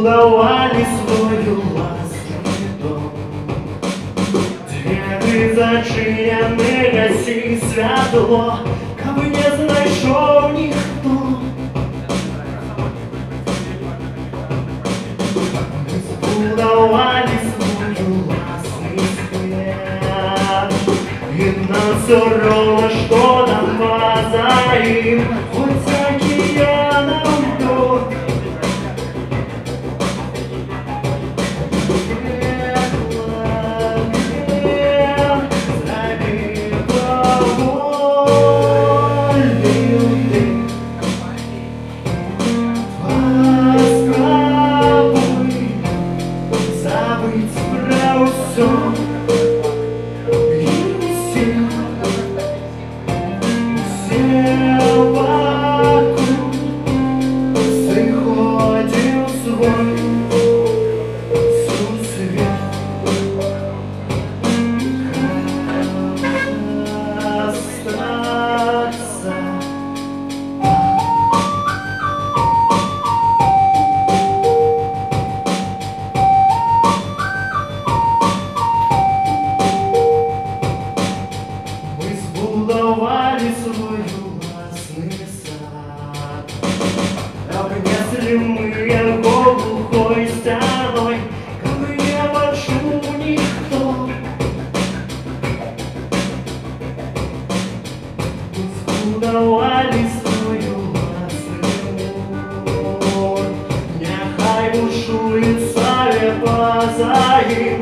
Избудовали свою ласковый дом Двери зачинены, гаси світло Каби не знайшов ніхто Збудовали свою власний свет І нам все равно, що нам базарим все Его глухой стеной Как не почув никто. Збудовали свою мор Нехай бушует саве позаїм